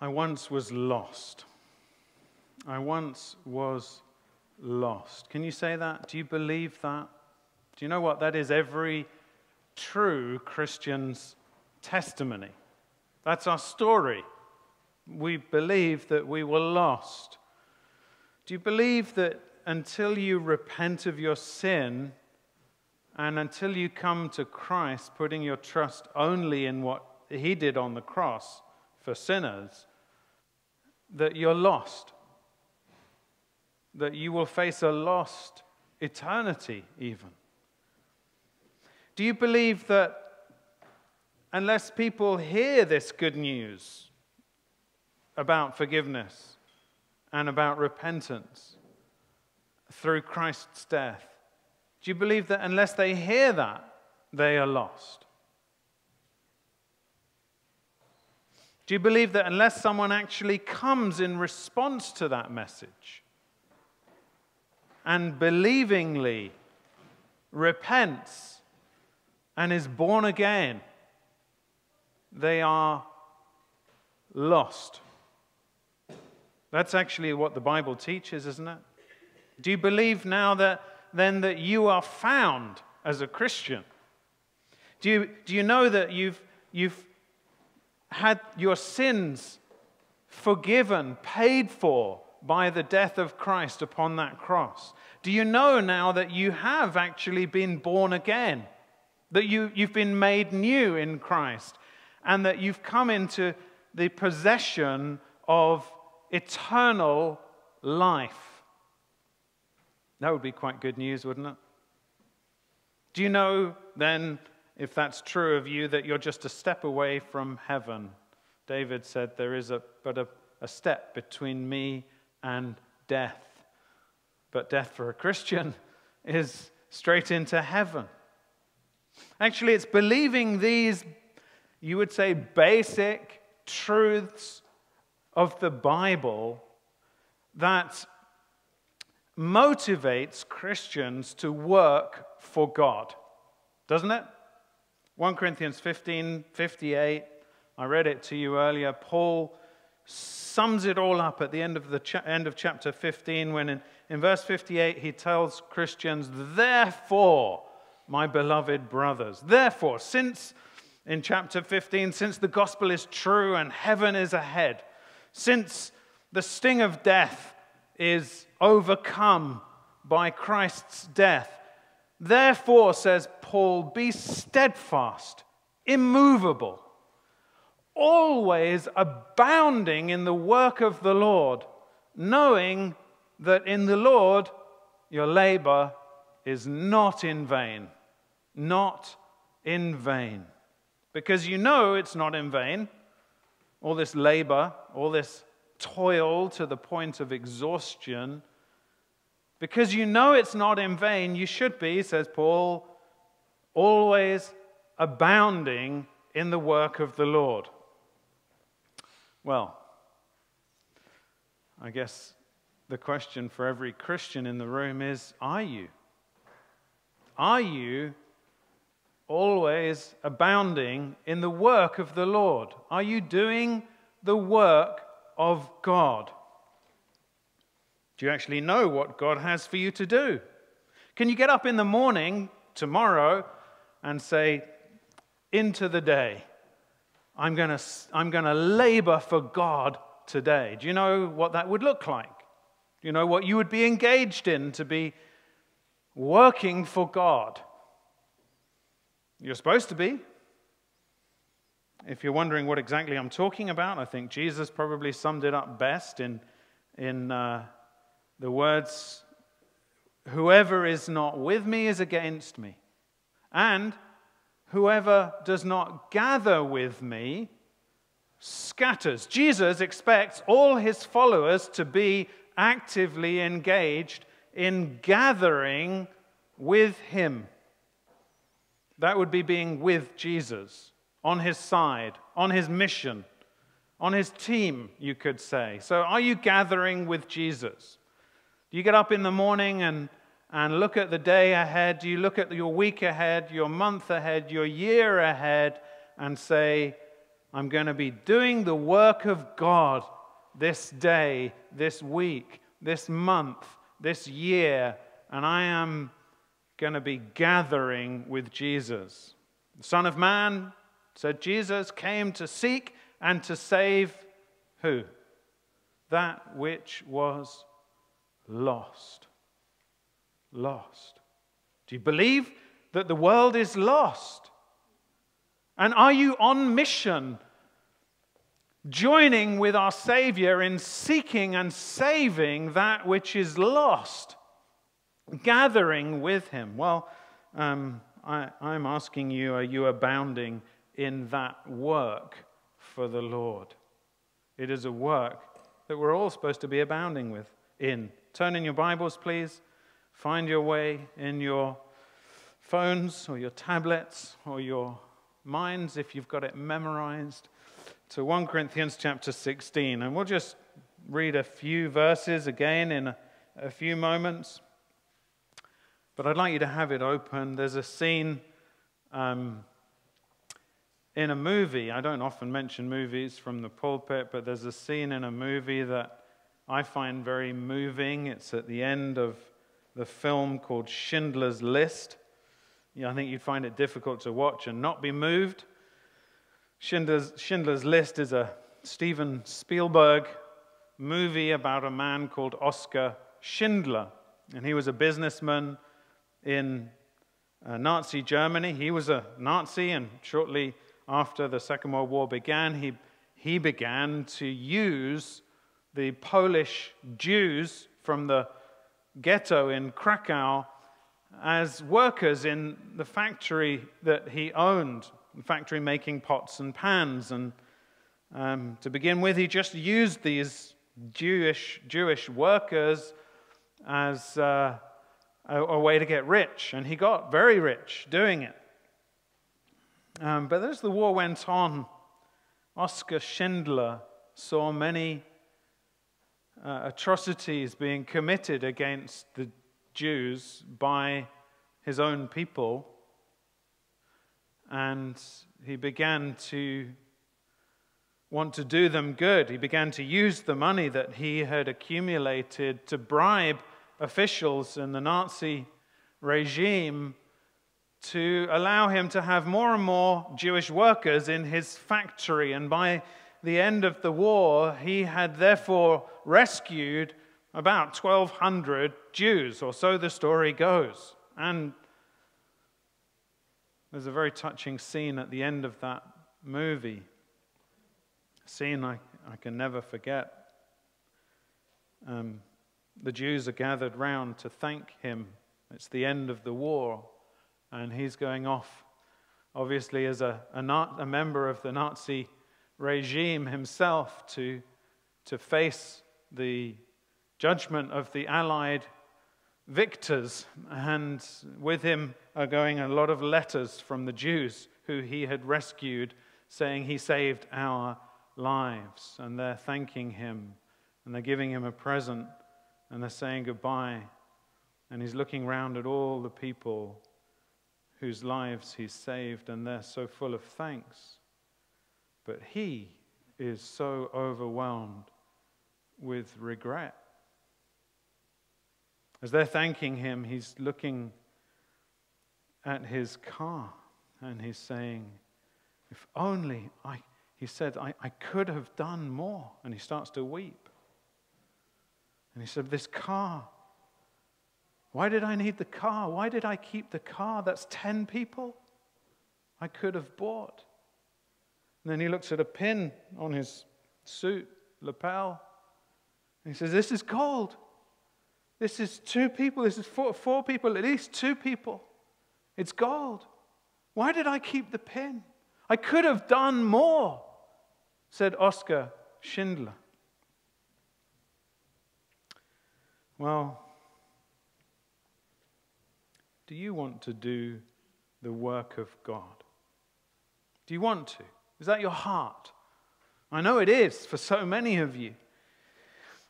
I once was lost. I once was lost. Can you say that? Do you believe that? Do you know what? That is every true Christian's testimony. That's our story. We believe that we were lost. Do you believe that until you repent of your sin and until you come to Christ, putting your trust only in what He did on the cross for sinners, that you're lost? That you will face a lost eternity, even? Do you believe that unless people hear this good news about forgiveness and about repentance through Christ's death, do you believe that unless they hear that, they are lost? Do you believe that unless someone actually comes in response to that message and believingly repents and is born again, they are lost. That's actually what the Bible teaches, isn't it? Do you believe now that then that you are found as a Christian? Do you, do you know that you've, you've had your sins forgiven, paid for by the death of Christ upon that cross? Do you know now that you have actually been born again? that you, you've been made new in Christ, and that you've come into the possession of eternal life. That would be quite good news, wouldn't it? Do you know then, if that's true of you, that you're just a step away from heaven? David said, There is a, but a, a step between me and death. But death for a Christian is straight into heaven. Actually, it's believing these, you would say, basic truths of the Bible that motivates Christians to work for God, doesn't it? 1 Corinthians 15 58, I read it to you earlier. Paul sums it all up at the end of the cha- end of chapter 15 when in, in verse 58 he tells Christians, Therefore, my beloved brothers. Therefore, since in chapter 15, since the gospel is true and heaven is ahead, since the sting of death is overcome by Christ's death, therefore, says Paul, be steadfast, immovable, always abounding in the work of the Lord, knowing that in the Lord your labor is not in vain not in vain. Because you know it's not in vain. All this labor, all this toil to the point of exhaustion. Because you know it's not in vain, you should be, says Paul, always abounding in the work of the Lord. Well, I guess the question for every Christian in the room is Are you? Are you always abounding in the work of the Lord? Are you doing the work of God? Do you actually know what God has for you to do? Can you get up in the morning tomorrow and say, Into the day, I'm going to I'm going to labor for God today? Do you know what that would look like? Do you know what you would be engaged in to be working for God? You're supposed to be. If you're wondering what exactly I'm talking about, I think Jesus probably summed it up best in, in uh, the words Whoever is not with me is against me, and whoever does not gather with me scatters. Jesus expects all his followers to be actively engaged in gathering with him. That would be being with Jesus, on his side, on his mission, on his team, you could say. So, are you gathering with Jesus? You get up in the morning and, and look at the day ahead? You look at your week ahead, your month ahead, your year ahead, and say, I'm going to be doing the work of God this day, this week, this month, this year, and I am going to be gathering with Jesus. The Son of Man, said Jesus, came to seek and to save who? That which was lost. Lost. Do you believe that the world is lost? And are you on mission, joining with our Savior in seeking and saving that which is lost? Gathering with Him? Well, um, I, I'm asking you, are you abounding in that work for the Lord? It is a work that we're all supposed to be abounding with in. Turn in your Bibles, please. Find your way in your phones or your tablets or your minds if you've got it memorized to 1 Corinthians chapter 16. And we'll just read a few verses again in a, a few moments. But I'd like you to have it open. There's a scene um, in a movie. I don't often mention movies from the pulpit, but there's a scene in a movie that I find very moving. It's at the end of the film called Schindler's List. Yeah, I think you'd find it difficult to watch and not be moved. Schindler's, Schindler's List is a Steven Spielberg movie about a man called Oskar Schindler. And he was a businessman in uh, Nazi Germany. He was a Nazi, and shortly after the Second World War began, he, he began to use the Polish Jews from the ghetto in Krakow as workers in the factory that he owned, the factory making pots and pans. And um, to begin with, he just used these Jewish, Jewish workers as uh, a, a, way to get rich. And he got very rich doing it. Um, but as the war went on, Oskar Schindler saw many uh, atrocities being committed against the Jews by his own people. And he began to want to do them good. He began to use the money that he had accumulated to bribe officials in the Nazi regime to allow him to have more and more Jewish workers in his factory. And by the end of the war, he had therefore rescued about 1,200 Jews, or so the story goes. And there's a very touching scene at the end of that movie, a scene I, I can never forget. Um, the Jews are gathered round to thank him. It's the end of the war, and he's going off, obviously, as a, a, a member of the Nazi regime himself, to, to face the judgment of the Allied victors. And with him are going a lot of letters from the Jews who he had rescued, saying he saved our lives. And they're thanking him and they're giving him a present and they're saying goodbye. And he's looking round at all the people whose lives he's saved, and they're so full of thanks. But he is so overwhelmed with regret as they're thanking him, he's looking at his car and he's saying, If only I, he said, I, I could have done more. And he starts to weep. And he said, This car, why did I need the car? Why did I keep the car? That's 10 people I could have bought. And then he looks at a pin on his suit lapel. And he says, This is gold. This is two people. This is four, four people, at least two people. It's gold. Why did I keep the pin? I could have done more, said Oskar Schindler. Well, do you want to do the work of God? Do you want to? Is that your heart? I know it is for so many of you.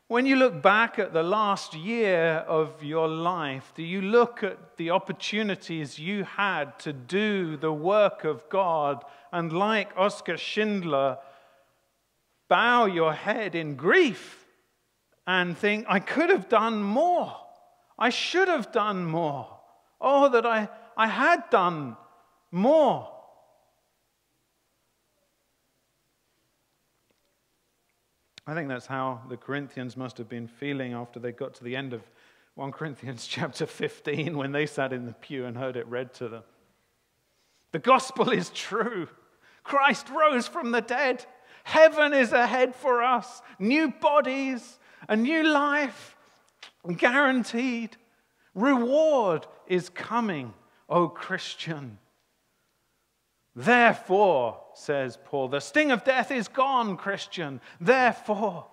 When you look back at the last year of your life, do you look at the opportunities you had to do the work of God and, like Oskar Schindler, bow your head in grief and think, I could have done more. I should have done more. Oh, that I, I had done more. I think that's how the Corinthians must have been feeling after they got to the end of 1 Corinthians chapter 15 when they sat in the pew and heard it read to them. The gospel is true. Christ rose from the dead. Heaven is ahead for us. New bodies, a new life, guaranteed. Reward is coming, O Christian. Therefore, says Paul, the sting of death is gone, Christian. Therefore,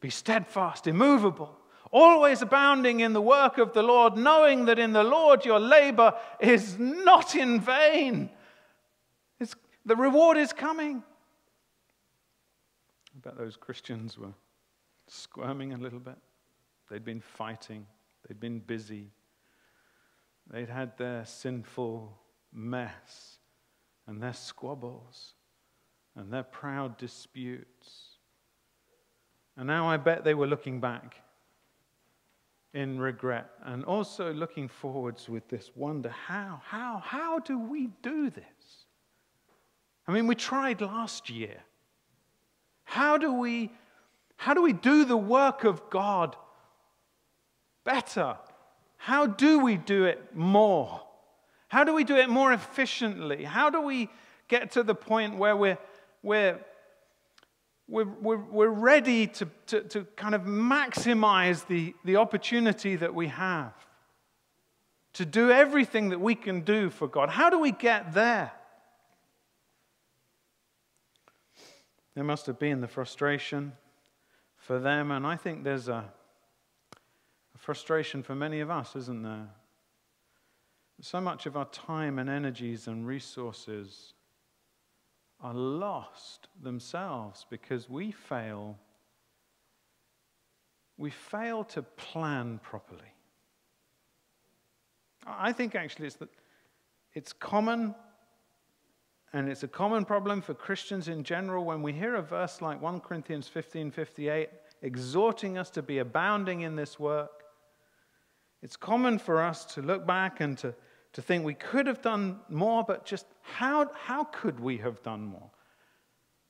be steadfast, immovable, always abounding in the work of the Lord, knowing that in the Lord your labor is not in vain. It's, the reward is coming. I bet those Christians were squirming a little bit. They'd been fighting, they'd been busy, they'd had their sinful mess and their squabbles and their proud disputes. And now I bet they were looking back in regret and also looking forwards with this wonder how, how, how do we do this? I mean, we tried last year. How do we, how do, we do the work of God better? How do we do it more? How do we do it more efficiently? How do we get to the point where we're, we're, we're, we're, ready to, to, to kind of maximize the, the opportunity that we have to do everything that we can do for God? How do we get there? There must have been the frustration for them, and I think there's a frustration for many of us, isn't there? So much of our time and energies and resources are lost themselves because we fail. We fail to plan properly. I think actually it's that it's common and it's a common problem for Christians in general when we hear a verse like 1 Corinthians 15 58 exhorting us to be abounding in this work. It's common for us to look back and to to think we could have done more, but just how, how could we have done more?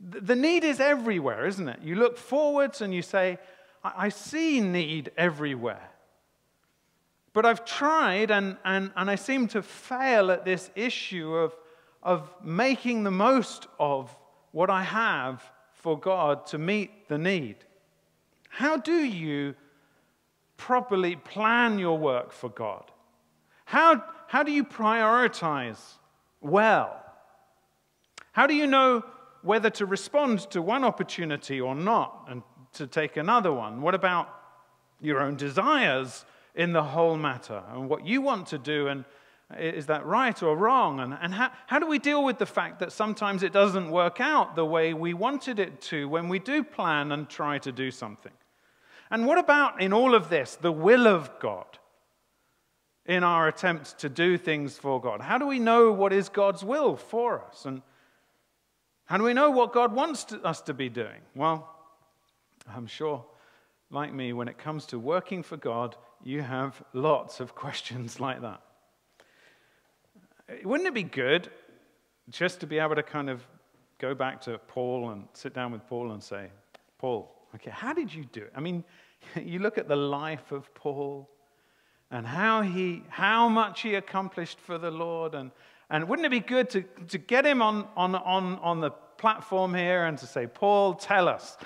The need is everywhere, isn't it? You look forwards and you say, I, I see need everywhere. But I've tried and, and, and I seem to fail at this issue of, of making the most of what I have for God to meet the need. How do you properly plan your work for God? How, how do you prioritize well? How do you know whether to respond to one opportunity or not and to take another one? What about your own desires in the whole matter and what you want to do? And is that right or wrong? And, and how, how do we deal with the fact that sometimes it doesn't work out the way we wanted it to when we do plan and try to do something? And what about in all of this, the will of God? In our attempt to do things for God? How do we know what is God's will for us? And how do we know what God wants to, us to be doing? Well, I'm sure, like me, when it comes to working for God, you have lots of questions like that. Wouldn't it be good just to be able to kind of go back to Paul and sit down with Paul and say, Paul, okay, how did you do it? I mean, you look at the life of Paul and how, he, how much he accomplished for the Lord. And, and wouldn't it be good to, to get him on, on, on, on the platform here and to say, Paul, tell us,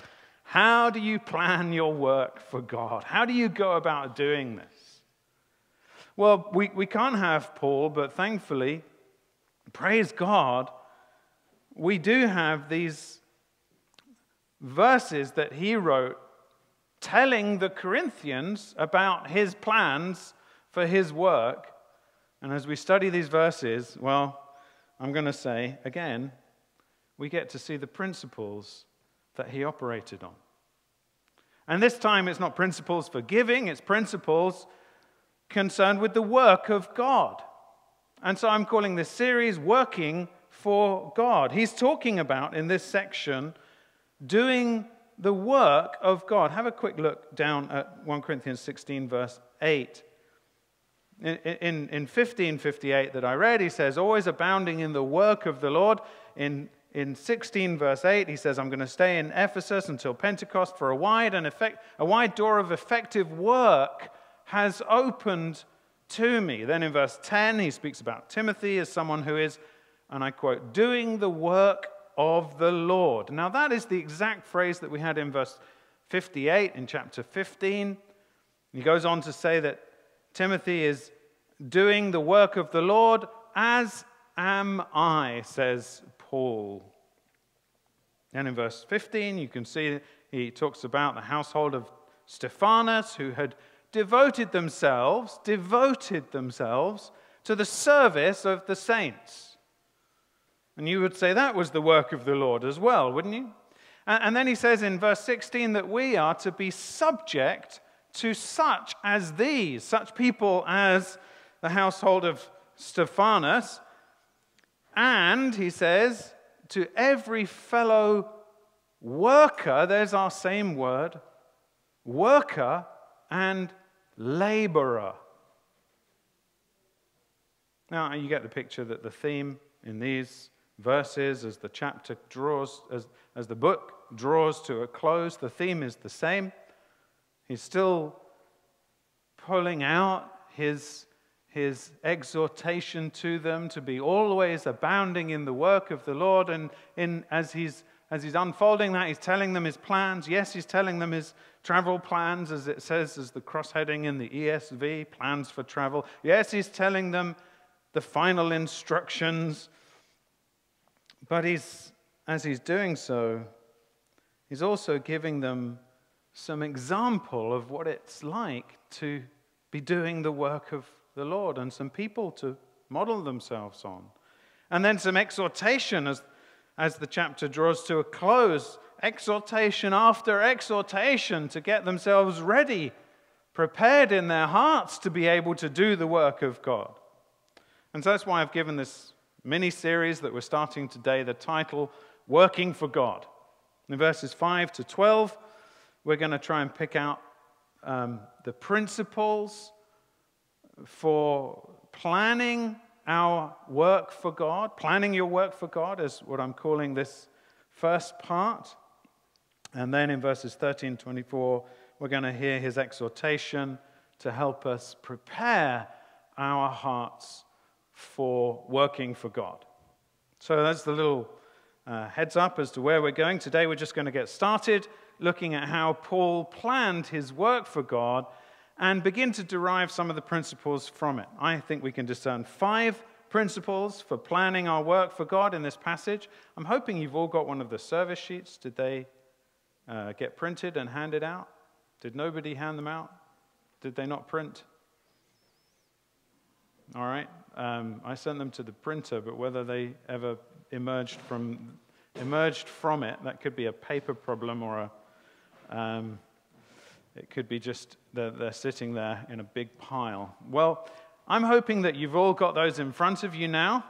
how do you plan your work for God? How do you go about doing this? Well, we, we can't have Paul, but thankfully, praise God, we do have these verses that he wrote telling the Corinthians about his plans for his work. And as we study these verses, well, I'm going to say again, we get to see the principles that he operated on. And this time it's not principles for giving, it's principles concerned with the work of God. And so I'm calling this series Working for God. He's talking about in this section doing the work of God. Have a quick look down at 1 Corinthians 16, verse 8. In, in, in 1558 that I read, he says, always abounding in the work of the Lord. In, in 16, verse 8, he says, I'm going to stay in Ephesus until Pentecost for a wide, and effect, a wide door of effective work has opened to me. Then in verse 10, he speaks about Timothy as someone who is, and I quote, doing the work of the Lord. Now, that is the exact phrase that we had in verse 58 in chapter 15. He goes on to say that Timothy is doing the work of the Lord, as am I, says Paul. And in verse 15, you can see he talks about the household of Stephanas, who had devoted themselves, devoted themselves to the service of the saints. And you would say that was the work of the Lord as well, wouldn't you? And then he says in verse 16 that we are to be subject to such as these, such people as the household of Stephanas, and he says, to every fellow worker, there's our same word, worker and laborer. Now, you get the picture that the theme in these verses, as the chapter draws, as, as the book draws to a close, the theme is the same. He's still pulling out his, his exhortation to them to be always abounding in the work of the Lord. And in, as, he's, as he's unfolding that, he's telling them his plans. Yes, he's telling them his travel plans, as it says as the cross-heading in the ESV, plans for travel. Yes, he's telling them the final instructions. But he's, as he's doing so, he's also giving them some example of what it's like to be doing the work of the Lord and some people to model themselves on. And then some exhortation as, as the chapter draws to a close exhortation after exhortation to get themselves ready, prepared in their hearts to be able to do the work of God. And so that's why I've given this mini series that we're starting today the title Working for God. In verses 5 to 12, we're going to try and pick out um, the principles for planning our work for God. Planning your work for God is what I'm calling this first part. And then in verses 13 to 24, we're going to hear his exhortation to help us prepare our hearts for working for God. So that's the little uh, heads up as to where we're going. Today we're just going to get started looking at how Paul planned his work for God and begin to derive some of the principles from it. I think we can discern five principles for planning our work for God in this passage. I'm hoping you've all got one of the service sheets. Did they uh, get printed and handed out? Did nobody hand them out? Did they not print? All right. Um, I sent them to the printer, but whether they ever emerged from emerged from it, that could be a paper problem or a um, it could be just they're, they're sitting there in a big pile. Well, I'm hoping that you've all got those in front of you now.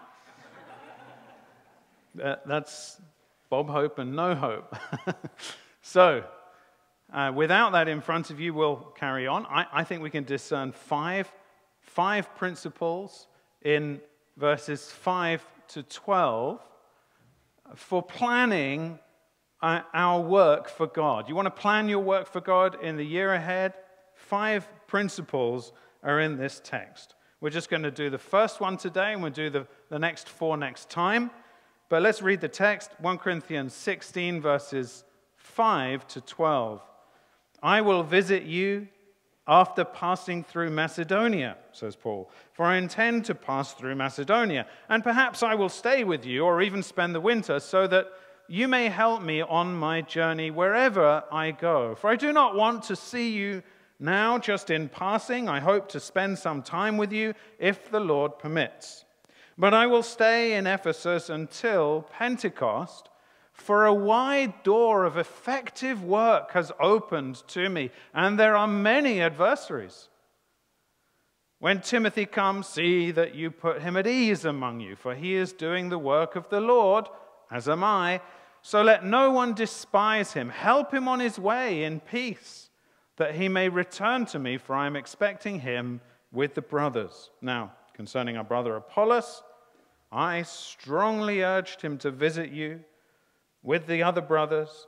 that's Bob Hope and no hope. So, uh, without that in front of you, we'll carry on. I, I think we can discern five, five principles in verses 5 to 12 for planning uh, our work for God. You want to plan your work for God in the year ahead? Five principles are in this text. We're just going to do the first one today, and we'll do the, the next four next time. But let's read the text 1 Corinthians 16, verses 5 to 12. I will visit you after passing through Macedonia, says Paul, for I intend to pass through Macedonia, and perhaps I will stay with you or even spend the winter, so that you may help me on my journey wherever I go. For I do not want to see you now just in passing. I hope to spend some time with you if the Lord permits. But I will stay in Ephesus until Pentecost For a wide door of effective work has opened to me, and there are many adversaries. When Timothy comes, see that you put him at ease among you, for he is doing the work of the Lord, as am I. So let no one despise him. Help him on his way in peace, that he may return to me, for I am expecting him with the brothers. Now, concerning our brother Apollos, I strongly urged him to visit you with the other brothers,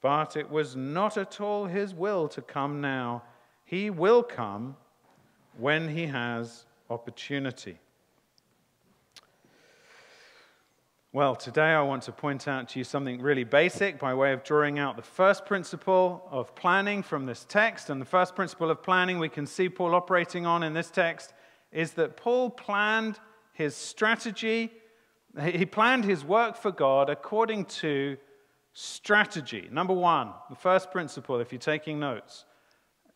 but it was not at all his will to come now. He will come when he has opportunity. Well, today I want to point out to you something really basic by way of drawing out the first principle of planning from this text. And the first principle of planning we can see Paul operating on in this text is that Paul planned his strategy, he planned his work for God according to strategy. Number one, the first principle, if you're taking notes,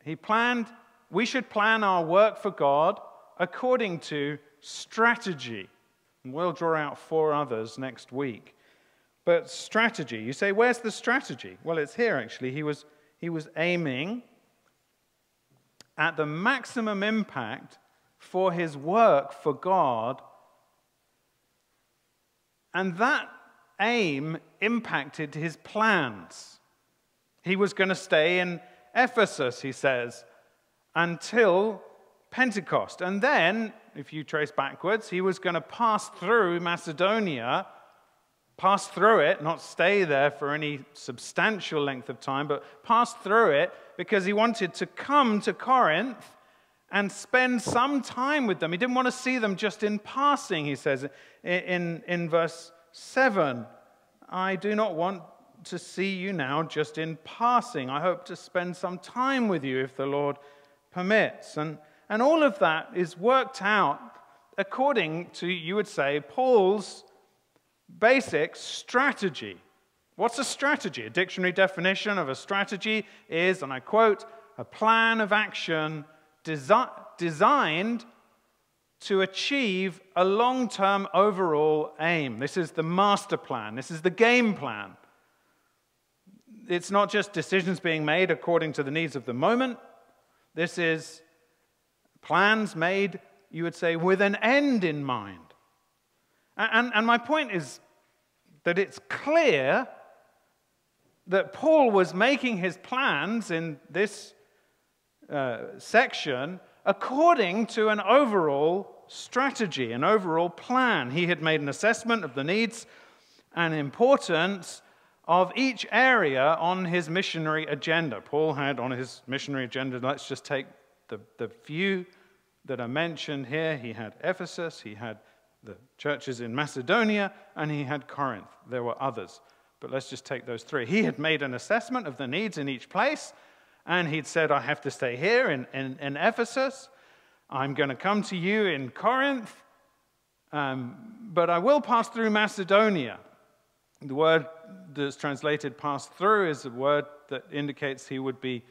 he planned, we should plan our work for God according to strategy. And we'll draw out four others next week. But strategy, you say, where's the strategy? Well, it's here actually. He was, he was aiming at the maximum impact for his work for God and that aim impacted his plans. He was going to stay in Ephesus, he says, until Pentecost. And then, if you trace backwards, he was going to pass through Macedonia, pass through it, not stay there for any substantial length of time, but pass through it because he wanted to come to Corinth and spend some time with them. He didn't want to see them just in passing, he says in, in verse 7. I do not want to see you now just in passing. I hope to spend some time with you if the Lord permits. And, and all of that is worked out according to, you would say, Paul's basic strategy. What's a strategy? A dictionary definition of a strategy is, and I quote, a plan of action desi- designed to achieve a long term overall aim. This is the master plan, this is the game plan. It's not just decisions being made according to the needs of the moment, this is plans made, you would say, with an end in mind. And, and my point is that it's clear that Paul was making his plans in this uh, section according to an overall strategy, an overall plan. He had made an assessment of the needs and importance of each area on his missionary agenda. Paul had on his missionary agenda, let's just take the, the few that are mentioned here. He had Ephesus, he had the churches in Macedonia, and he had Corinth. There were others, but let's just take those three. He had made an assessment of the needs in each place and he'd said, I have to stay here in, in, in Ephesus. I'm going to come to you in Corinth, um, but I will pass through Macedonia. The word that's translated pass through is a word that indicates he would be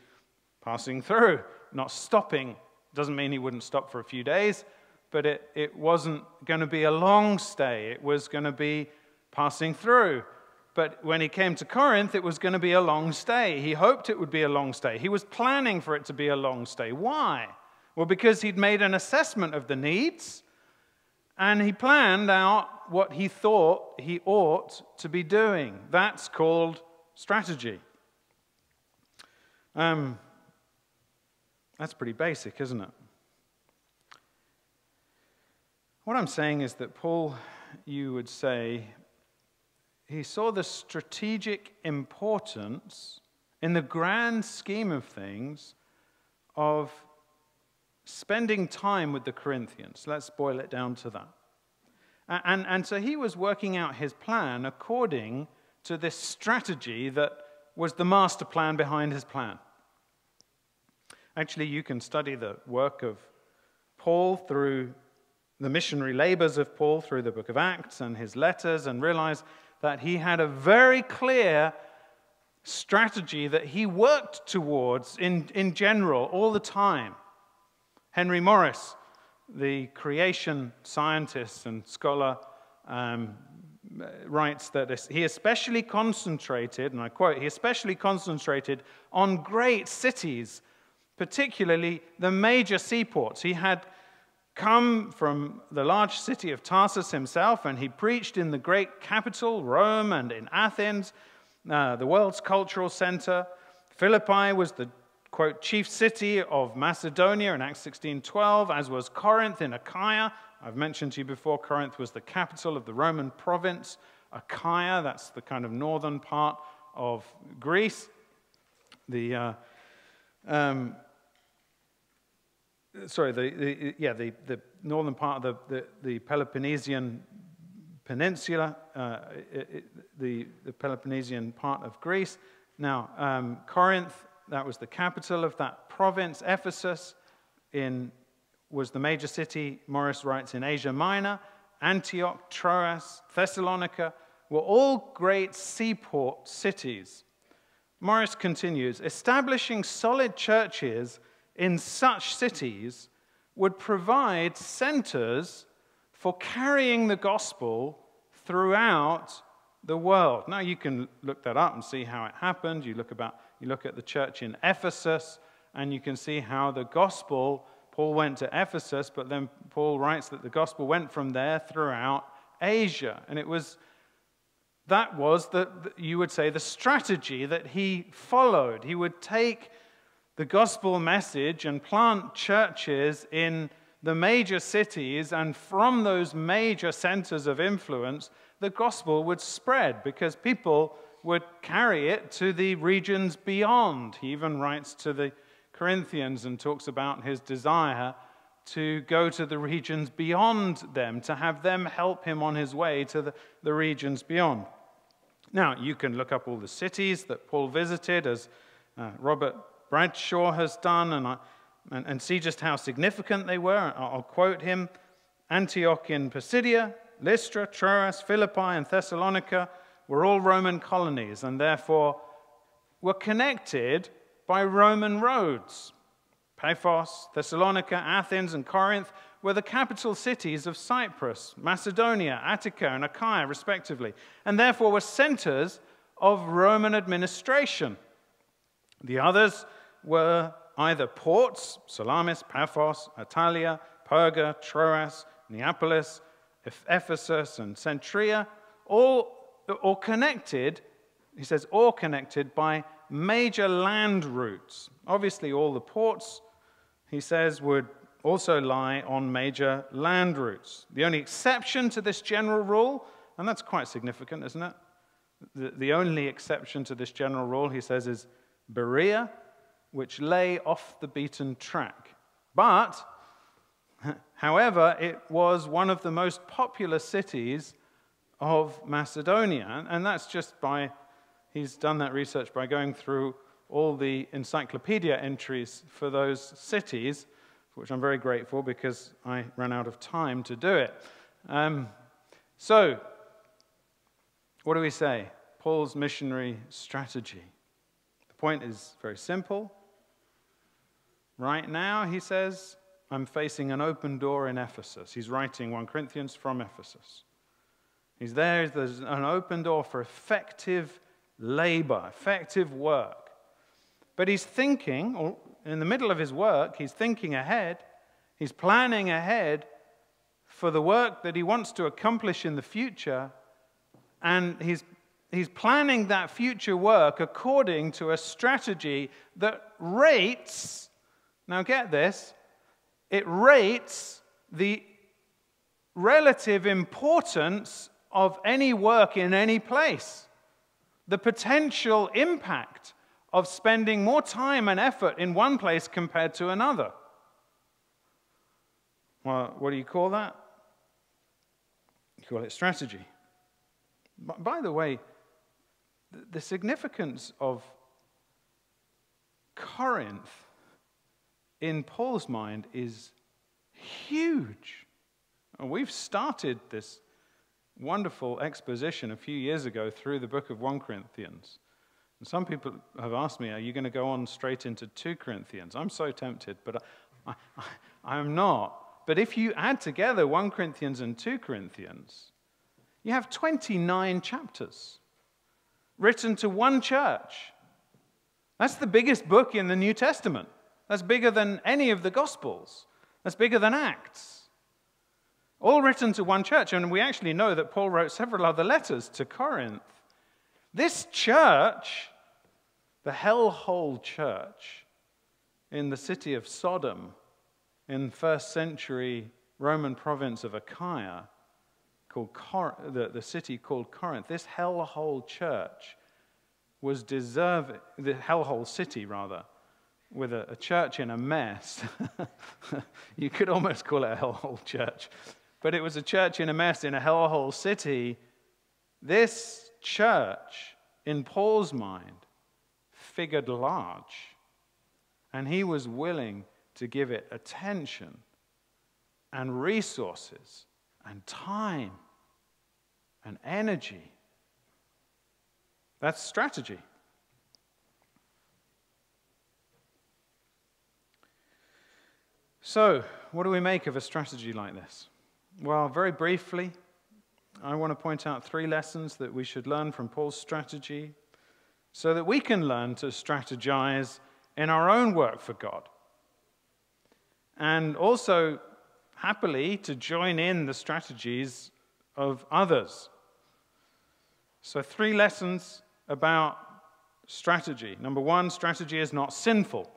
passing through, not stopping. Doesn't mean he wouldn't stop for a few days, but it, it wasn't going to be a long stay. It was going to be passing through. But when he came to Corinth, it was going to be a long stay. He hoped it would be a long stay. He was planning for it to be a long stay. Why? Well, because he'd made an assessment of the needs and he planned out what he thought he ought to be doing. That's called strategy. Um, that's pretty basic, isn't it? What I'm saying is that Paul, you would say, he saw the strategic importance in the grand scheme of things of spending time with the Corinthians. Let's boil it down to that. And, and so he was working out his plan according to this strategy that was the master plan behind his plan. Actually, you can study the work of Paul through the missionary labors of Paul through the book of Acts and his letters and realize that he had a very clear strategy that he worked towards in, in general all the time. Henry Morris, the creation scientist and scholar, um, writes that he especially concentrated, and I quote, he especially concentrated on great cities, particularly the major seaports. He had come from the large city of Tarsus himself, and he preached in the great capital, Rome, and in Athens, uh, the world's cultural center. Philippi was the quote chief city of Macedonia in Acts 16:12, as was Corinth in Achaia. I've mentioned to you before, Corinth was the capital of the Roman province. Achaia, that's the kind of northern part of Greece. The uh, um, sorry, the, the, yeah, the, the northern part of the, the, the Peloponnesian Peninsula, uh, it, the, the Peloponnesian part of Greece. Now, um, Corinth, that was the capital of that province. Ephesus in, was the major city, Morris writes, in Asia Minor. Antioch, Troas, Thessalonica were all great seaport cities. Morris continues establishing solid churches in such cities would provide centers for carrying the gospel throughout the world. Now you can look that up and see how it happened. You look about you look at the church in Ephesus and you can see how the gospel Paul went to Ephesus, but then Paul writes that the gospel went from there throughout Asia. And it was that was the, you would say the strategy that he followed. He would take the gospel message and plant churches in the major cities, and from those major centers of influence, the gospel would spread because people would carry it to the regions beyond. He even writes to the Corinthians and talks about his desire to go to the regions beyond them, to have them help him on his way to the, the regions beyond. Now, you can look up all the cities that Paul visited, as uh, Robert Bradshaw has done, and, I, and, and, see just how significant they were. I'll quote him Antioch in Pisidia, Lystra, Troas, Philippi, and Thessalonica were all Roman colonies, and therefore were connected by Roman roads. Paphos, Thessalonica, Athens, and Corinth were the capital cities of Cyprus, Macedonia, Attica, and Achaia, respectively, and therefore were centers of Roman administration. The others were either ports, Salamis, Paphos, Attalia, Perga, Troas, Neapolis, Ephesus, and Cenchrea, all or connected, he says, all connected by major land routes. Obviously, all the ports, he says, would also lie on major land routes. The only exception to this general rule, and that's quite significant, isn't it? The, the only exception to this general rule, he says, is Berea which lay off the beaten track. But, however, it was one of the most popular cities of Macedonia. And that's just by, he's done that research by going through all the encyclopedia entries for those cities, for which I'm very grateful because I ran out of time to do it. Um, so, what do we say? Paul's missionary strategy. The point is very simple Right now, he says, I'm facing an open door in Ephesus. He's writing 1 Corinthians from Ephesus. He's there, there's an open door for effective labor, effective work. But he's thinking, or in the middle of his work, he's thinking ahead, he's planning ahead for the work that he wants to accomplish in the future, and he's, he's planning that future work according to a strategy that rates now, get this it rates the relative importance of any work in any place, the potential impact of spending more time and effort in one place compared to another. Well, what do you call that? You call it strategy. By the way, the significance of Corinth in Paul's mind is huge. We've started this wonderful exposition a few years ago through the book of 1 Corinthians. And some people have asked me, Are you going to go on straight into 2 Corinthians? I'm so tempted, but I, I'm not. But if you add together 1 Corinthians and 2 Corinthians, You have 29 chapters written to one church. That's the biggest book in the New Testament. That's bigger than any of the Gospels. That's bigger than Acts. All written to one church. And we actually know that Paul wrote several other letters to Corinth. This church, the hellhole church in the city of Sodom in first century Roman province of Achaia, called Cor- the, the city called Corinth, this hellhole church was deserving, the hellhole city rather, with a, a church in a mess. you could almost call it a hellhole church. But it was a church in a mess in a hellhole city. This church, in Paul's mind, figured large. And he was willing to give it attention and resources and time and energy. That's strategy. So, what do we make of a strategy like this? Well, very briefly, I want to point out three lessons that we should learn from Paul's strategy so that we can learn to strategize in our own work for God. And also, happily, to join in the strategies of others. So, three lessons about strategy. Number one, strategy is not sinful.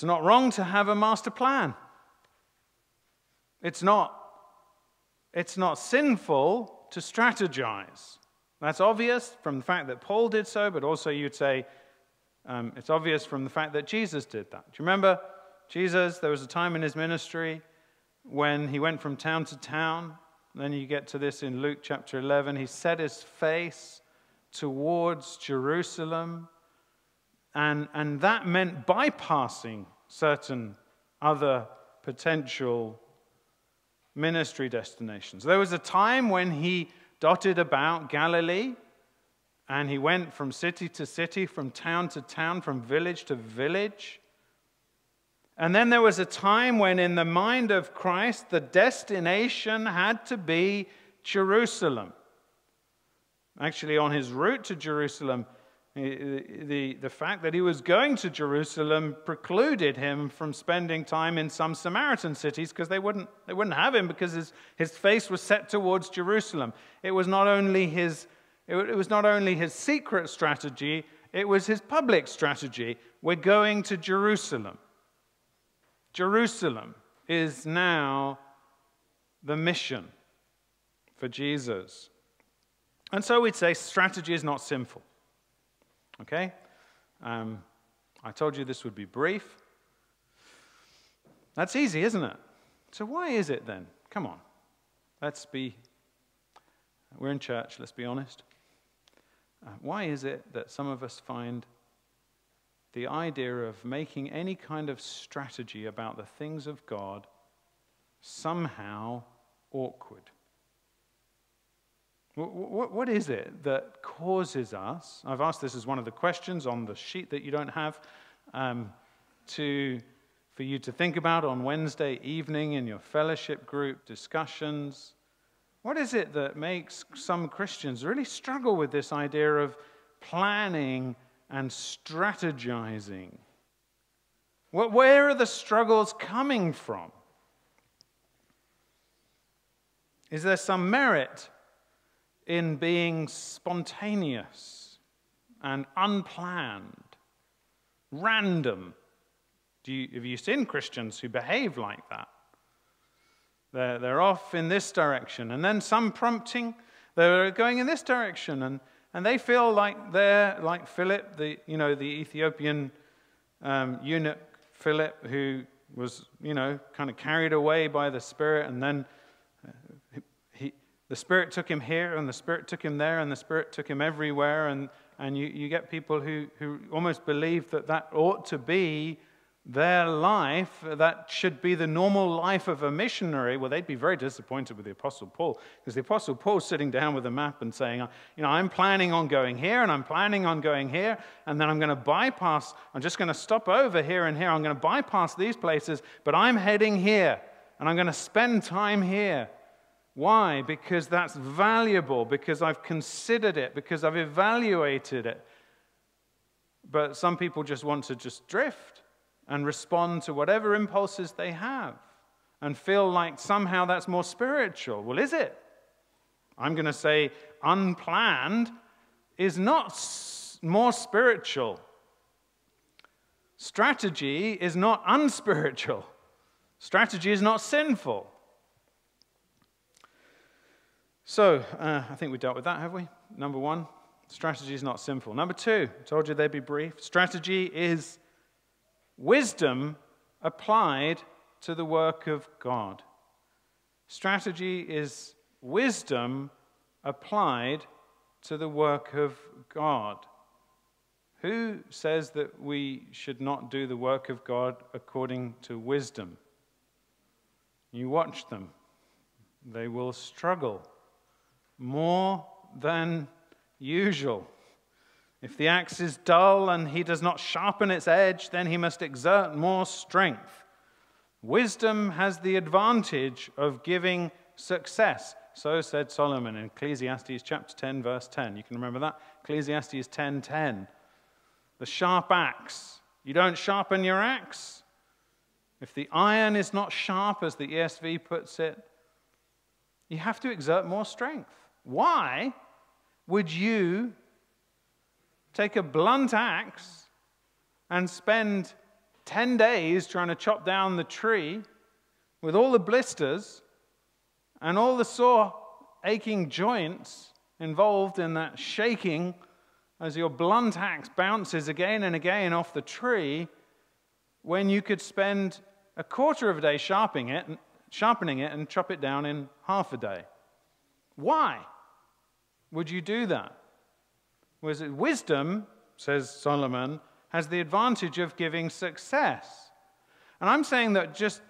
It's not wrong to have a master plan. It's not, it's not sinful to strategize. That's obvious from the fact that Paul did so, but also you'd say um, it's obvious from the fact that Jesus did that. Do you remember Jesus? There was a time in his ministry when he went from town to town. Then you get to this in Luke chapter 11. He set his face towards Jerusalem, and, and that meant bypassing certain other potential ministry destinations. There was a time when he dotted about Galilee and he went from city to city, from town to town, from village to village. And then there was a time when, in the mind of Christ, the destination had to be Jerusalem. Actually, on his route to Jerusalem, the, the, fact that he was going to Jerusalem precluded him from spending time in some Samaritan cities because they wouldn't, they wouldn't have him because his, his face was set towards Jerusalem. It was not only his, it was not only his secret strategy, it was his public strategy. We're going to Jerusalem. Jerusalem is now the mission for Jesus. And so we'd say strategy is not sinful. Okay? Um, I told you this would be brief. That's easy, isn't it? So, why is it then? Come on. Let's be, we're in church, let's be honest. Uh, why is it that some of us find the idea of making any kind of strategy about the things of God somehow awkward? What is it that causes us? I've asked this as one of the questions on the sheet that you don't have um, to, for you to think about on Wednesday evening in your fellowship group discussions. What is it that makes some Christians really struggle with this idea of planning and strategizing? Where are the struggles coming from? Is there some merit in being spontaneous and unplanned, random. Do you, have you seen Christians who behave like that? They're, they're off in this direction, and then some prompting, they're going in this direction, and, and they feel like they're like Philip, the, you know, the Ethiopian um, eunuch Philip, who was, you know, kind of carried away by the Spirit, and then the Spirit took him here, and the Spirit took him there, and the Spirit took him everywhere. And, and you, you get people who, who almost believe that that ought to be their life, that should be the normal life of a missionary. Well, they'd be very disappointed with the Apostle Paul, because the Apostle Paul's sitting down with a map and saying, You know, I'm planning on going here, and I'm planning on going here, and then I'm going to bypass, I'm just going to stop over here and here. I'm going to bypass these places, but I'm heading here, and I'm going to spend time here Why? Because that's valuable, because I've considered it, because I've evaluated it. But some people just want to just drift and respond to whatever impulses they have and feel like somehow that's more spiritual. Well, is it? I'm going to say unplanned is not more spiritual. Strategy is not unspiritual. Strategy is not sinful. So, uh, I think we dealt with that, have we? Number one, strategy is not simple. Number two, I told you they'd be brief. Strategy is wisdom applied to the work of God. Strategy is wisdom applied to the work of God. Who says that we should not do the work of God according to wisdom? You watch them, they will struggle more than usual. If the axe is dull and he does not sharpen its edge, then he must exert more strength. Wisdom has the advantage of giving success. So said Solomon in Ecclesiastes chapter 10, verse 10. You can remember that? Ecclesiastes 10 10. The sharp axe. You don't sharpen your axe. If the iron is not sharp, as the ESV puts it, you have to exert more strength. Why would you take a blunt axe and spend 10 days trying to chop down the tree with all the blisters and all the sore, aching joints involved in that shaking as your blunt axe bounces again and again off the tree when you could spend a quarter of a day sharpening it, sharpening it and chop it down in half a day. Why would you do that? It wisdom, says Solomon, has the advantage of giving success. And I'm saying that just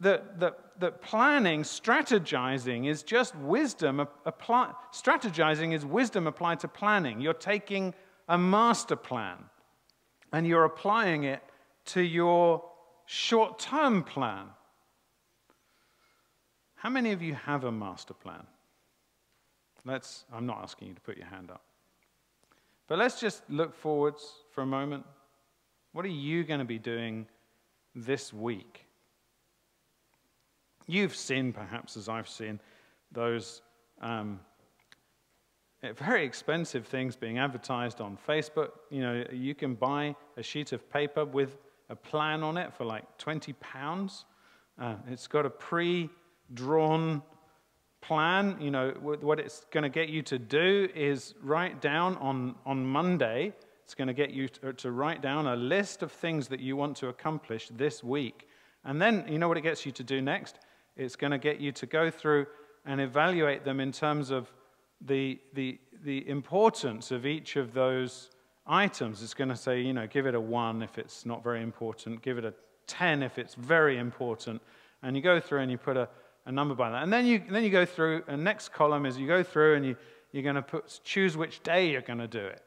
that, that, that planning, strategizing is just wisdom. Apply, strategizing is wisdom applied to planning. You're taking a master plan and you're applying it to your short term plan. How many of you have a master plan? Let's, I'm not asking you to put your hand up. But let's just look forwards for a moment. What are you going to be doing this week? You've seen, perhaps as I've seen, those um, very expensive things being advertised on Facebook. You know, you can buy a sheet of paper with a plan on it for like 20 pounds. Uh, it's got a pre drawn plan, you know, what it's going to get you to do is write down on, on Monday, it's going to get you to, to write down a list of things that you want to accomplish this week. And then, you know what it gets you to do next? It's going to get you to go through and evaluate them in terms of the, the, the importance of each of those items. It's going to say, you know, give it a one if it's not very important, give it a 10 if it's very important. And you go through and you put a, a number by that. And then you, then you go through, and next column is you go through and you, you're going to put, choose which day you're going to do it.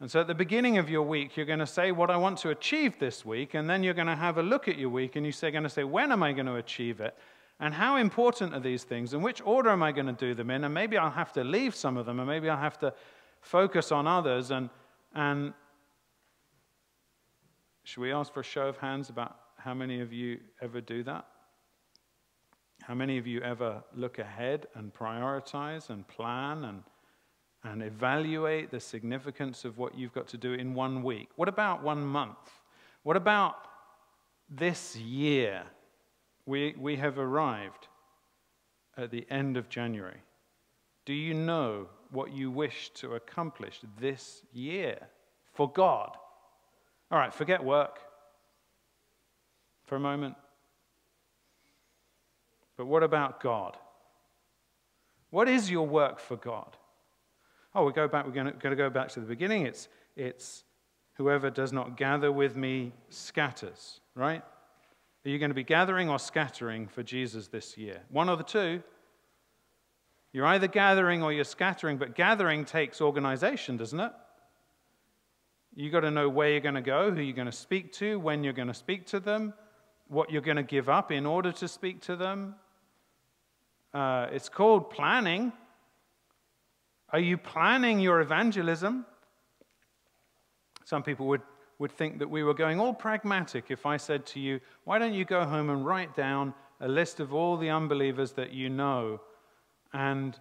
And so at the beginning of your week, you're going to say what I want to achieve this week, and then you're going to have a look at your week and you're going to say, when am I going to achieve it? And how important are these things? And which order am I going to do them in? And maybe I'll have to leave some of them, and maybe I'll have to focus on others. And, and should we ask for a show of hands about how many of you ever do that? How many of you ever look ahead and prioritize and plan and, and evaluate the significance of what you've got to do in one week? What about one month? What about this year? We, we have arrived at the end of January. Do you know what you wish to accomplish this year for God? All right, forget work for a moment. But what about God? What is your work for God? Oh, we go back, we're going to, go back to the beginning. It's, it's whoever does not gather with me scatters, right? Are you going to be gathering or scattering for Jesus this year? One of the two. You're either gathering or you're scattering, but gathering takes organization, doesn't it? You've got to know where you're going to go, who you're going to speak to, when you're going to speak to them, what you're going to give up in order to speak to them. Uh, it's called planning. Are you planning your evangelism? Some people would, would think that we were going all pragmatic if I said to you, Why don't you go home and write down a list of all the unbelievers that you know and,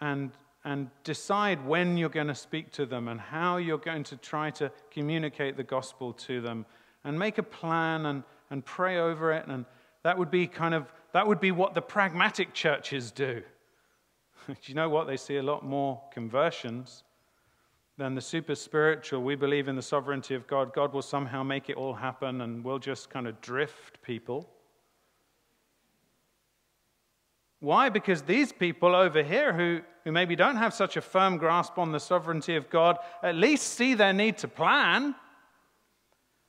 and, and decide when you're going to speak to them and how you're going to try to communicate the gospel to them and make a plan and, and pray over it. And that would be kind of, that would be what the pragmatic churches do. do you know what? They see a lot more conversions than the super spiritual. We believe in the sovereignty of God. God will somehow make it all happen and we'll just kind of drift people. Why? Because these people over here who, who maybe don't have such a firm grasp on the sovereignty of God at least see their need to plan.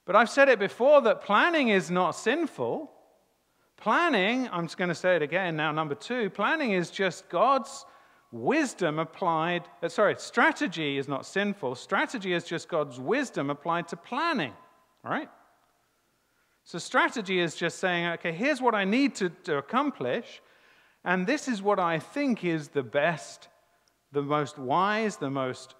But I've said it before that planning is not sinful. Planning, I'm just going to say it again now, number two, planning is just God's wisdom applied. Uh, sorry, strategy is not sinful. Strategy is just God's wisdom applied to planning. All right? So strategy is just saying, okay, here's what I need to, to accomplish. And this is what I think is the best, the most wise, the most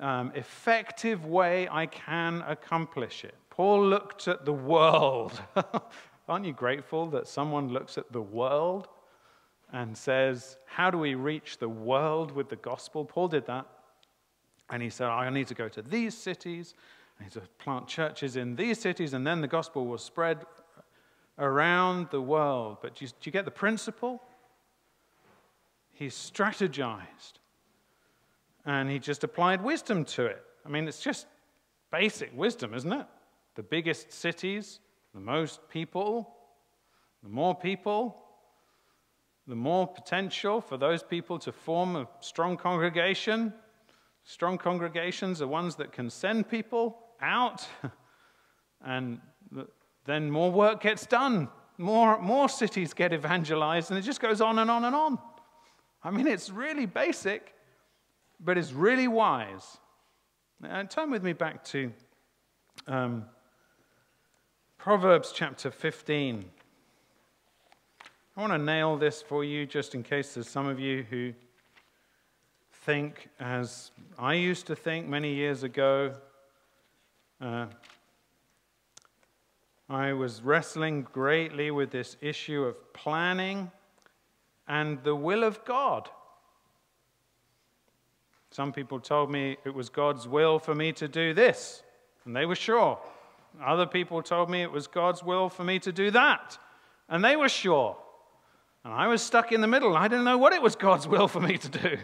um, effective way I can accomplish it. Paul looked at the world. Aren't you grateful that someone looks at the world and says, How do we reach the world with the gospel? Paul did that. And he said, I need to go to these cities, I need to plant churches in these cities, and then the gospel will spread around the world. But do you, do you get the principle? He strategized and he just applied wisdom to it. I mean, it's just basic wisdom, isn't it? The biggest cities, the most people, the more people, the more potential for those people to form a strong congregation. Strong congregations are ones that can send people out, and then more work gets done. More, more cities get evangelized, and it just goes on and on and on. I mean, it's really basic, but it's really wise. And turn with me back to um, Proverbs chapter 15. I want to nail this for you just in case there's some of you who think, as I used to think many years ago, uh, I was wrestling greatly with this issue of planning and the will of God. Some people told me it was God's will for me to do this, and they were sure. Other people told me it was God's will for me to do that, and they were sure. And I was stuck in the middle. I didn't know what it was God's will for me to do.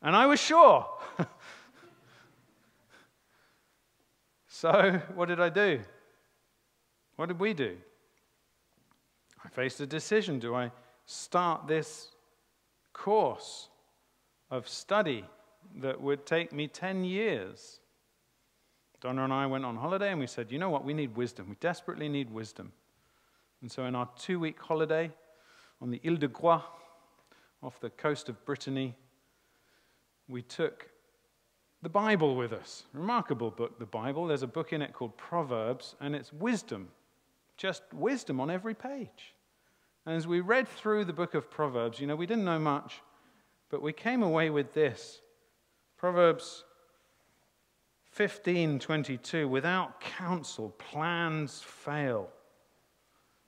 And I was sure. so, what did I do? What did we do? I faced a decision. Do I start this course of study that would take me 10 years? Donna and I went on holiday and we said, you know what? We need wisdom. We desperately need wisdom. And so, in our two week holiday on the Ile de Groix, off the coast of Brittany, we took the Bible with us. Remarkable book, the Bible. There's a book in it called Proverbs, and it's wisdom just wisdom on every page. And as we read through the book of Proverbs, you know, we didn't know much, but we came away with this. Proverbs 15:22 without counsel plans fail.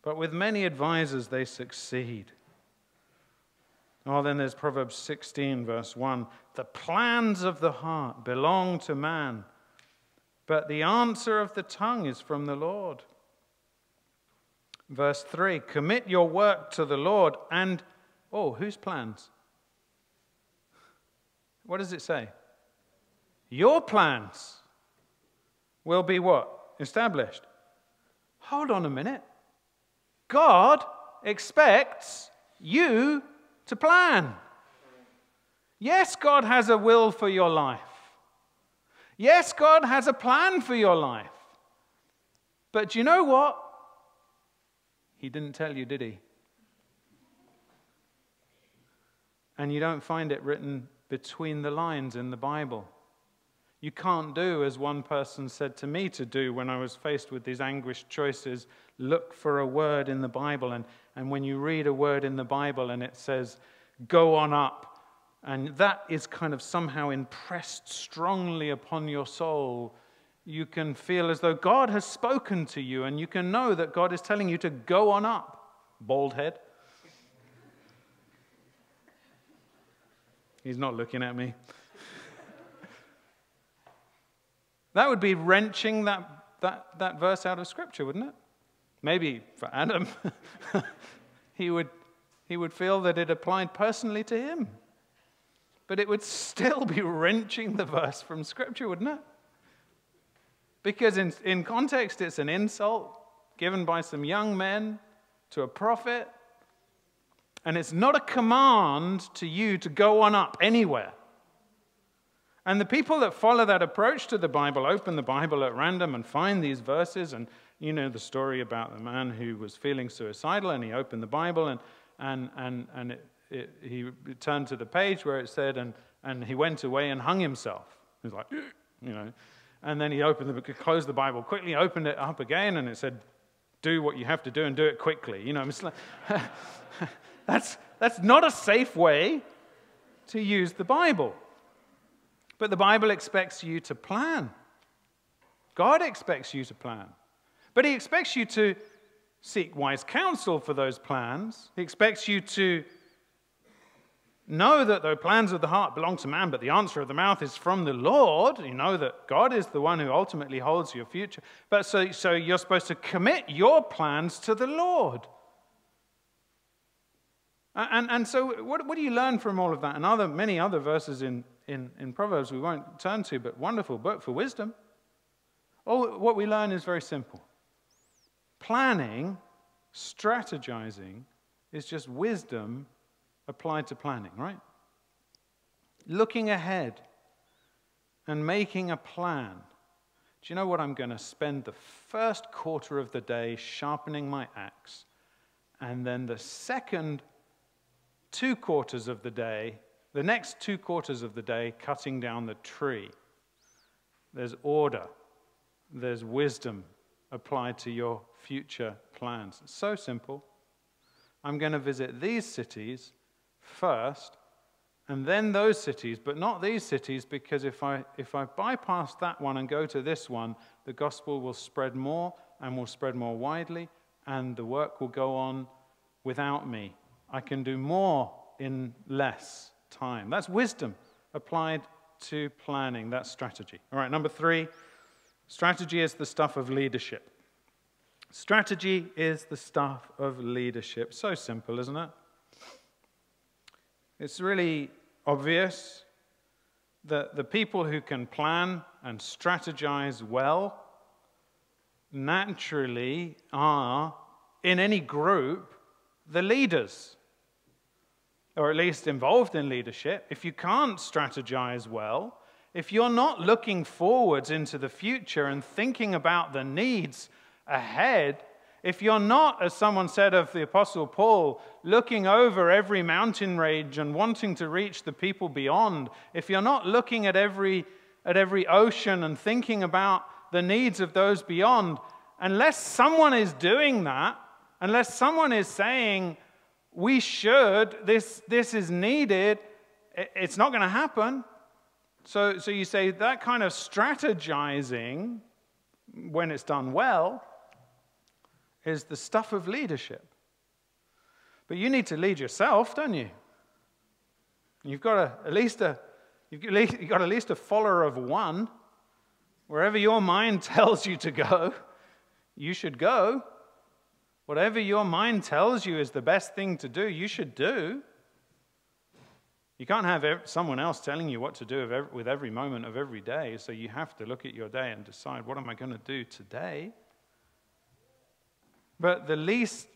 But with many advisers they succeed. Oh then there's proverbs 16 verse 1 the plans of the heart belong to man but the answer of the tongue is from the lord. Verse 3 Commit your work to the Lord, and, oh, whose plans? What does it say? Your plans will be what? Established. Hold on a minute. God expects you to plan. Yes, God has a will for your life. Yes, God has a plan for your life. But you know what? He didn't tell you, did he? And you don't find it written between the lines in the Bible. You can't do as one person said to me to do when I was faced with these anguished choices look for a word in the Bible. And, and when you read a word in the Bible and it says, go on up, and that is kind of somehow impressed strongly upon your soul, you can feel as though God has spoken to you, and you can know that God is telling you to go on up, bald head. He's not looking at me. That would be wrenching that, that, that verse out of Scripture, wouldn't it? Maybe for Adam, he, would, he would feel that it applied personally to him. But it would still be wrenching the verse from Scripture, wouldn't it? Because in, in context, it's an insult given by some young men to a prophet. And it's not a command to you to go on up anywhere. And the people that follow that approach to the Bible open the Bible at random and find these verses. And you know the story about the man who was feeling suicidal and he opened the Bible and, and, and, and it, it, he turned to the page where it said, and, and he went away and hung himself. He was like, you know. And then he opened the, closed the Bible quickly, opened it up again, and it said, do what you have to do and do it quickly. You know, like, that's, that's not a safe way to use the Bible. But the Bible expects you to plan. God expects you to plan. But He expects you to seek wise counsel for those plans. He expects you to know that the plans of the heart belong to man, but the answer of the mouth is from the Lord. You know that God is the one who ultimately holds your future. But so, so you're supposed to commit your plans to the Lord. And, and so, what, what do you learn from all of that? And other, many other verses in, in, in Proverbs we won't turn to, but wonderful book for wisdom. All what we learn is very simple. Planning, strategizing, is just wisdom applied to planning, right? Looking ahead and making a plan. Do you know what? I'm going to spend the first quarter of the day sharpening my axe, and then the second two quarters of the day the next two quarters of the day, cutting down the tree. There's order, there's wisdom applied to your future plans. So simple. I'm going to visit these cities first and then those cities, but not these cities, because if I, if I bypass that one and go to this one, the gospel will spread more and will spread more widely, and the work will go on without me. I can do more in less time. That's wisdom applied to planning, that's strategy. All right, number three strategy is the stuff of leadership. Strategy is the stuff of leadership. So simple, isn't it? It's really obvious that the people who can plan and strategize well naturally are, in any group, the leaders or at least involved in leadership, if you can't strategize well, if you're not looking forwards into the future and thinking about the needs ahead, if you're not, as someone said of the Apostle Paul, looking over every mountain range and wanting to reach the people beyond, if you're not looking at every, at every ocean and thinking about the needs of those beyond, unless someone is doing that, unless someone is saying, we should, this, this is needed, it's not going to happen. So, so you say that kind of strategizing, when it's done well, is the stuff of leadership. But you need to lead yourself, don't you? You've got a, at least a you've got at least a follower of one. Wherever your mind tells you to go, you should go. Whatever your mind tells you is the best thing to do, you should do. You can't have someone else telling you what to do with every moment of every day, so you have to look at your day and decide, what am I going to do today? But the least,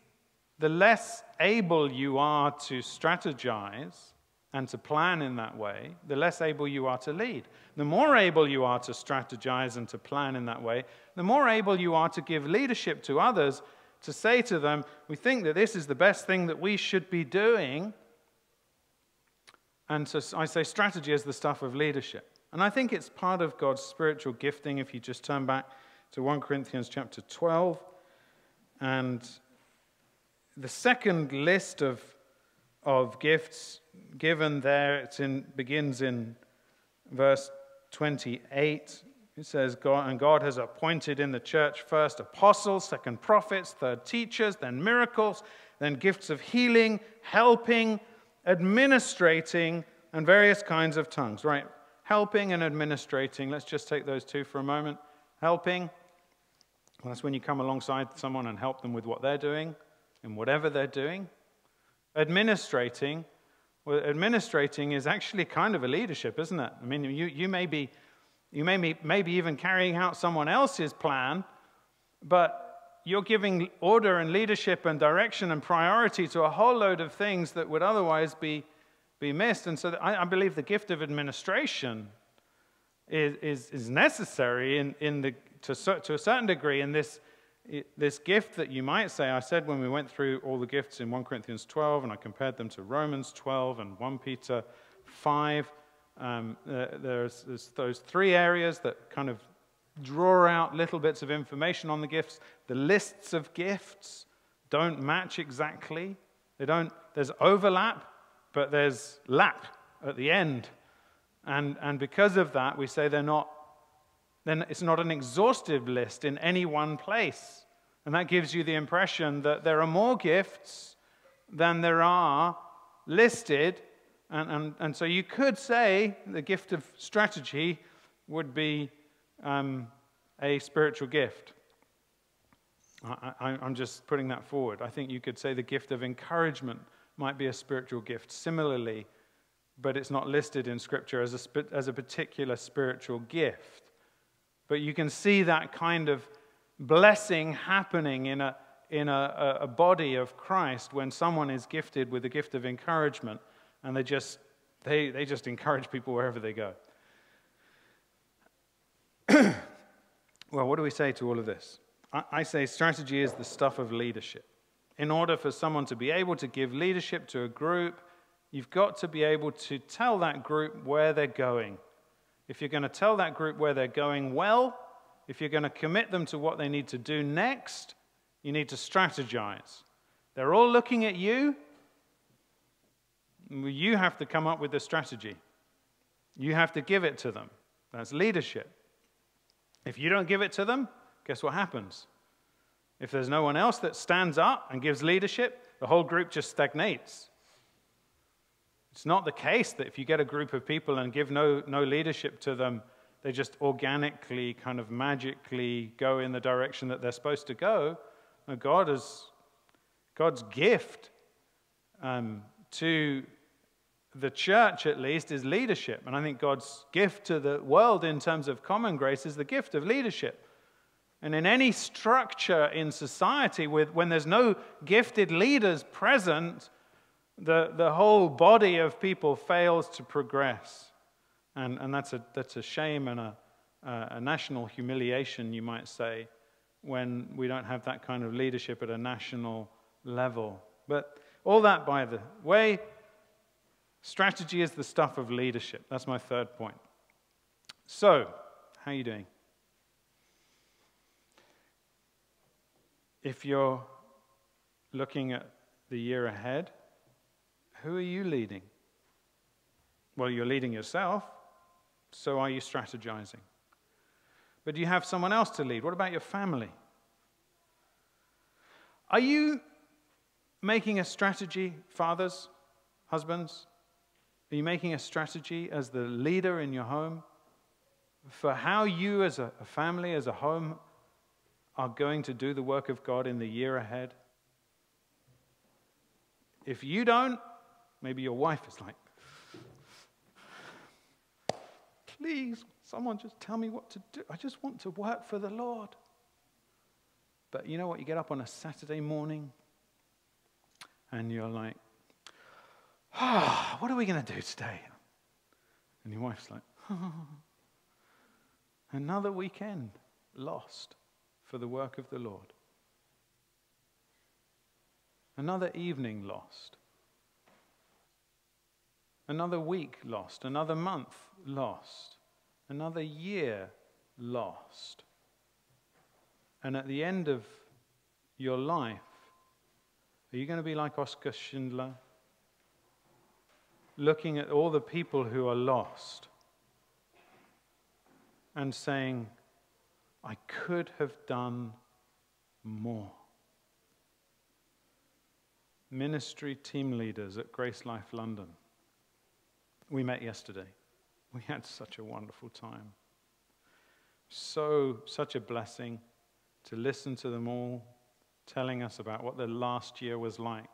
the less able you are to strategize and to plan in that way, the less able you are to lead. The more able you are to strategize and to plan in that way, the more able you are to give leadership to others to say to them, We think that this is the best thing that we should be doing. And so I say strategy is the stuff of leadership. And I think it's part of God's spiritual gifting if you just turn back to 1 Corinthians chapter 12. And the second list of, of gifts given there, it in, begins in verse 28. It says, God, and God has appointed in the church first apostles, second prophets, third teachers, then miracles, then gifts of healing, helping, administrating, and various kinds of tongues. Right? Helping and administrating. Let's just take those two for a moment. Helping, that's when you come alongside someone and help them with what they're doing in whatever they're doing. Administrating, well, administrating is actually kind of a leadership, isn't it? I mean, you, you may be you may be maybe even carrying out someone else's plan, but you're giving order and leadership and direction and priority to a whole load of things that would otherwise be, be missed. And so I, I believe the gift of administration is, is, is necessary in, in the, to, to a certain degree in this, this gift that you might say. I said when we went through all the gifts in 1 Corinthians 12, and I compared them to Romans 12 and 1 Peter 5 um, there's, there's those three areas that kind of draw out little bits of information on the gifts. The lists of gifts don't match exactly. They don't, there's overlap, but there's lap at the end. And, and because of that, we say they're not, then it's not an exhaustive list in any one place. And that gives you the impression that there are more gifts than there are listed and, and, and so you could say the gift of strategy would be um, a spiritual gift. I, am just putting that forward. I think you could say the gift of encouragement might be a spiritual gift similarly, but it's not listed in Scripture as a, as a particular spiritual gift. But you can see that kind of blessing happening in a, in a, a body of Christ when someone is gifted with the gift of encouragement and they just, they, they just encourage people wherever they go. well, what do we say to all of this? I, I say strategy is the stuff of leadership. In order for someone to be able to give leadership to a group, you've got to be able to tell that group where they're going. If you're going to tell that group where they're going well, if you're going to commit them to what they need to do next, you need to strategize. They're all looking at you, you have to come up with a strategy. You have to give it to them. That's leadership. If you don't give it to them, guess what happens? If there's no one else that stands up and gives leadership, the whole group just stagnates. It's not the case that if you get a group of people and give no, no leadership to them, they just organically, kind of magically go in the direction that they're supposed to go. God is, God's gift um, to the church, at least, is leadership. And I think God's gift to the world in terms of common grace is the gift of leadership. And in any structure in society, with, when there's no gifted leaders present, the, the whole body of people fails to progress. And, and that's, a, that's a shame and a, a national humiliation, you might say, when we don't have that kind of leadership at a national level. But all that, by the way, strategy is the stuff of leadership. That's my third point. So, how are you doing? If you're looking at the year ahead, who are you leading? Well, you're leading yourself, so are you strategizing? But do you have someone else to lead? What about your family? Are you making a strategy, fathers, husbands? Are you making a strategy as the leader in your home for how you, as a family, as a home, are going to do the work of God in the year ahead? If you don't, maybe your wife is like, please, someone just tell me what to do. I just want to work for the Lord. But you know what? You get up on a Saturday morning and you're like, ah, what are we going to do today? And your wife's like, another weekend lost for the work of the Lord. Another evening lost. Another week lost. Another month lost. another year lost. And at the end of your life, are you going to be like Oskar Schindler? Looking at all the people who are lost and saying, I could have done more. Ministry team leaders at GraceLife London. We met yesterday. We had such a wonderful time. So, such a blessing to listen to them all telling us about what the last year was like,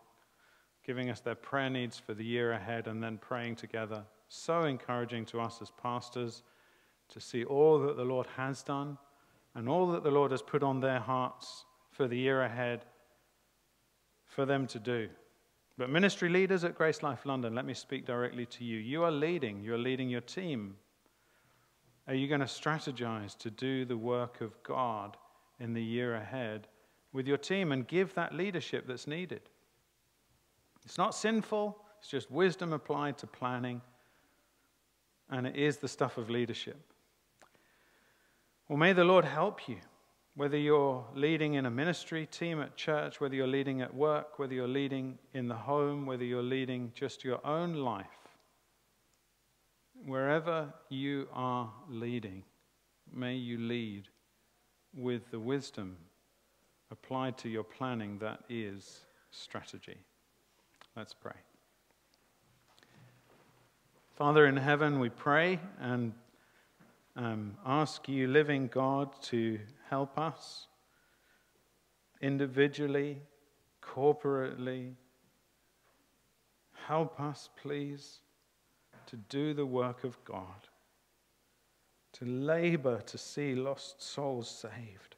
giving us their prayer needs for the year ahead, and then praying together. So encouraging to us as pastors to see all that the Lord has done and all that the Lord has put on their hearts for the year ahead for them to do. But ministry leaders at GraceLife London, let me speak directly to you. You are leading, you're leading your team. Are you going to strategize to do the work of God in the year ahead with your team and give that leadership that's needed? It's not sinful, it's just wisdom applied to planning, and it is the stuff of leadership. Well, may the Lord help you, whether you're leading in a ministry team at church, whether you're leading at work, whether you're leading in the home, whether you're leading just your own life. Wherever you are leading, may you lead with the wisdom applied to your planning that is strategy. Let's pray. Father in heaven, we pray and um, ask you, living God, to help us individually, corporately. Help us, please, to do the work of God, to labor to see lost souls saved,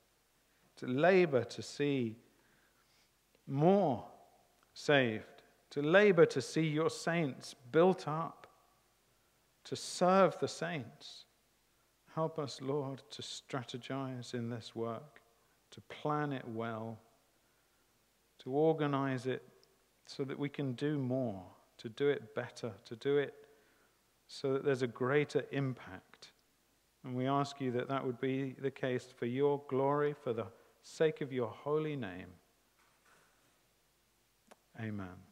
to labor to see more saved, to labor to see your saints built up, to serve the saints Help us, Lord, to strategize in this work, to plan it well, to organize it so that we can do more, to do it better, to do it so that there's a greater impact. And we ask you that that would be the case for your glory, for the sake of your holy name. Amen.